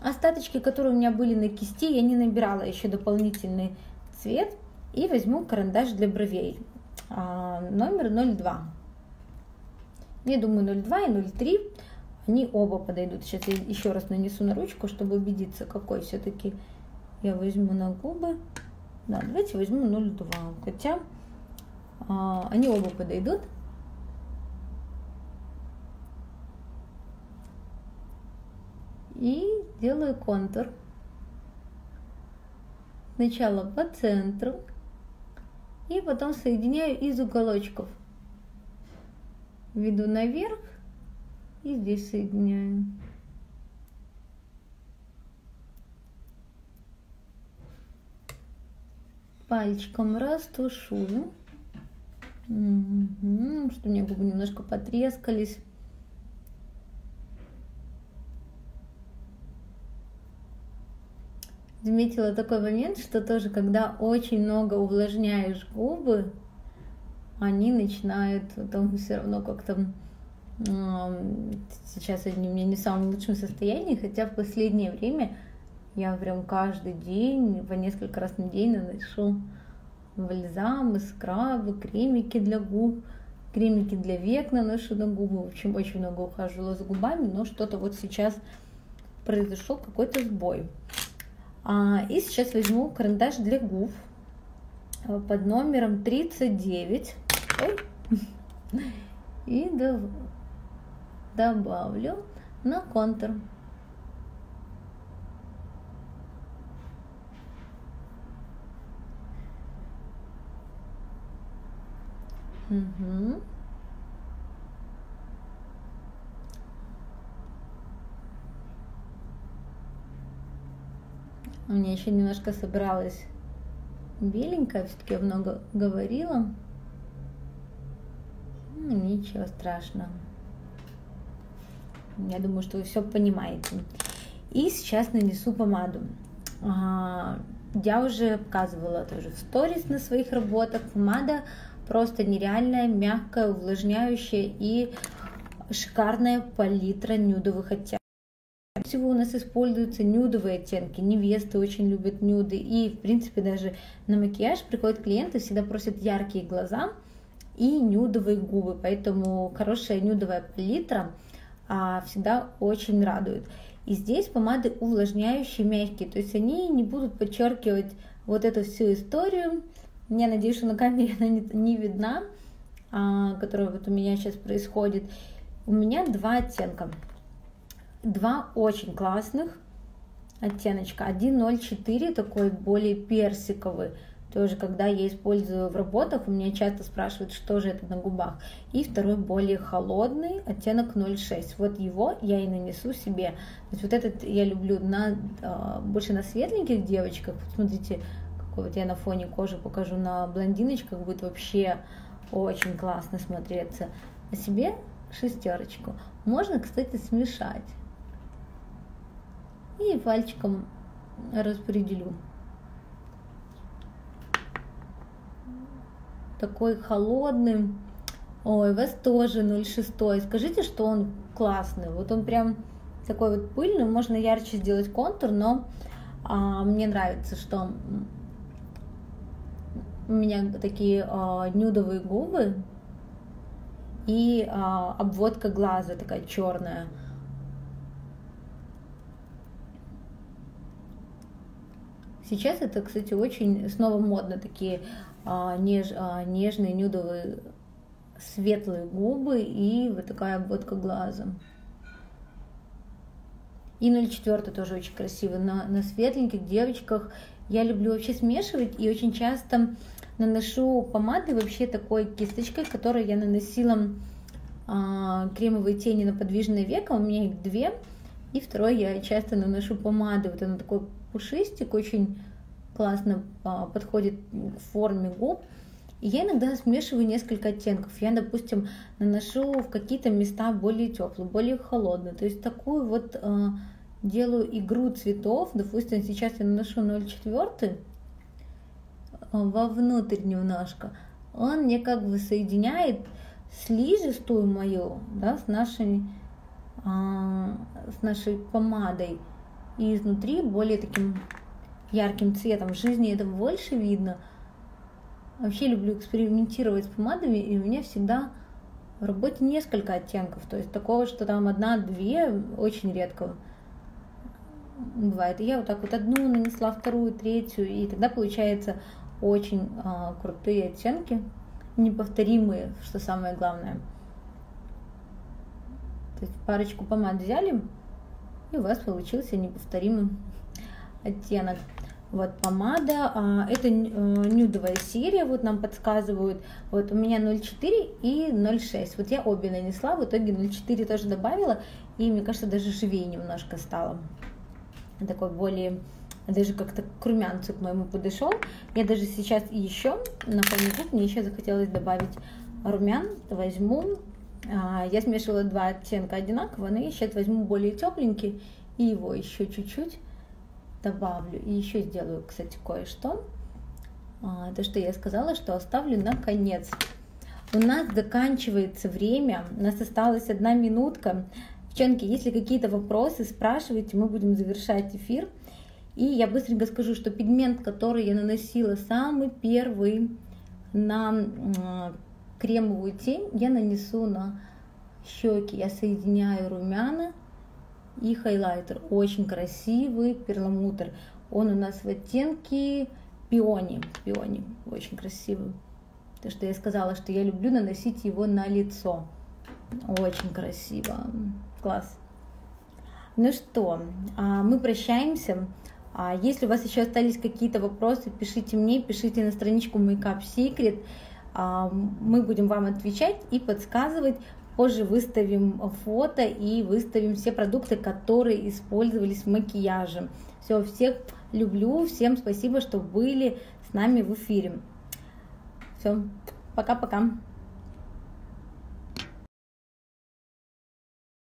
Speaker 1: Остаточки, которые у меня были на кисти, я не набирала еще дополнительный цвет. И возьму карандаш для бровей. А, номер 02. Я думаю 02 и 03. Они оба подойдут. Сейчас я еще раз нанесу на ручку, чтобы убедиться, какой все-таки я возьму на губы. Да, давайте возьму 02. Хотя а, они оба подойдут. И делаю контур. Сначала по центру, и потом соединяю из уголочков. Веду наверх и здесь соединяю. Пальчиком растушую. Угу, что у меня губы немножко потрескались. Заметила такой момент, что тоже, когда очень много увлажняешь губы, они начинают потом все равно как-то сейчас они у меня не в самом лучшем состоянии, хотя в последнее время я прям каждый день, по несколько раз на день наношу бальзамы, скрабы, кремики для губ, кремики для век наношу на губы. В общем, очень много ухаживала за губами, но что-то вот сейчас произошел какой-то сбой. А, и сейчас возьму карандаш для губ э, под номером 39. Ой. И добавлю на контур. Угу. У меня еще немножко собралась беленькая, все-таки я много говорила. Ну, ничего страшного. Я думаю, что вы все понимаете. И сейчас нанесу помаду. А, я уже показывала тоже в сторис на своих работах. Помада просто нереальная, мягкая, увлажняющая и шикарная палитра нюдовых оттенков всего у нас используются нюдовые оттенки. Невесты очень любят нюды. И, в принципе, даже на макияж приходят клиенты, всегда просят яркие глаза и нюдовые губы. Поэтому хорошая нюдовая палитра а, всегда очень радует. И здесь помады увлажняющие, мягкие. То есть они не будут подчеркивать вот эту всю историю. Я надеюсь, что на камере она не, не видна, а, которая вот у меня сейчас происходит. У меня два оттенка. Два очень классных оттеночка. 1.04 такой более персиковый. Тоже, когда я использую в работах, у меня часто спрашивают, что же это на губах. И второй более холодный, оттенок 06. Вот его я и нанесу себе. То есть вот этот я люблю на, а, больше на светленьких девочках. Смотрите, какой вот я на фоне кожи покажу. На блондиночках будет вообще очень классно смотреться. На себе шестерочку. Можно, кстати, смешать. И пальчиком распределю. такой холодный. Ой, у вас тоже 0,6. Скажите, что он классный. Вот он прям такой вот пыльный. Можно ярче сделать контур, но а, мне нравится, что у меня такие а, нюдовые губы и а, обводка глаза такая черная. Сейчас это, кстати, очень снова модно такие а, неж, а, нежные нюдовые светлые губы и вот такая обводка глаза. И 0,4 тоже очень красиво. На, на светленьких девочках я люблю вообще смешивать и очень часто наношу помады вообще такой кисточкой, которой я наносила а, кремовые тени на подвижное веко. У меня их две. И второй я часто наношу помады. Вот она такой пушистик, очень классно а, подходит к форме губ. И я иногда смешиваю несколько оттенков. Я, допустим, наношу в какие-то места более теплые, более холодные. То есть такую вот э, делаю игру цветов. Допустим, сейчас я наношу 0,4 вовнутрь немножко. Он мне как бы соединяет слизистую мою да, с, нашей, э, с нашей помадой. И изнутри более таким ярким цветом. В жизни это больше видно. Вообще люблю экспериментировать с помадами, и у меня всегда в работе несколько оттенков. То есть такого, что там одна-две, очень редко бывает. И я вот так вот одну нанесла, вторую, третью, и тогда получается очень а, крутые оттенки, неповторимые, что самое главное. То есть парочку помад взяли, и у вас получился неповторимый оттенок. Вот помада, а, это э, нюдовая серия, вот нам подсказывают, вот у меня 0,4 и 0,6, вот я обе нанесла, в итоге 0,4 тоже добавила, и мне кажется, даже живее немножко стало, такой более, даже как-то к румянцу к моему подошел, я даже сейчас еще на фоне губ, мне еще захотелось добавить румян, возьму, я смешивала два оттенка одинаково, но я сейчас возьму более тепленький, и его еще чуть-чуть добавлю. И еще сделаю, кстати, кое-что. А, то, что я сказала, что оставлю на конец. У нас заканчивается время, у нас осталась одна минутка. Девчонки, если какие-то вопросы, спрашивайте, мы будем завершать эфир. И я быстренько скажу, что пигмент, который я наносила самый первый на кремовую тень, я нанесу на щеки. Я соединяю румяна и хайлайтер. Очень красивый перламутр. Он у нас в оттенке пиони. Пиони. Очень красивый. То, что я сказала, что я люблю наносить его на лицо. Очень красиво. Класс. Ну что, а, мы прощаемся. А, если у вас еще остались какие-то вопросы, пишите мне, пишите на страничку Makeup Secret. А, мы будем вам отвечать и подсказывать. Позже выставим фото и выставим все продукты, которые использовались в макияже. Все, всех люблю, всем спасибо, что были с нами в эфире. Все, пока-пока.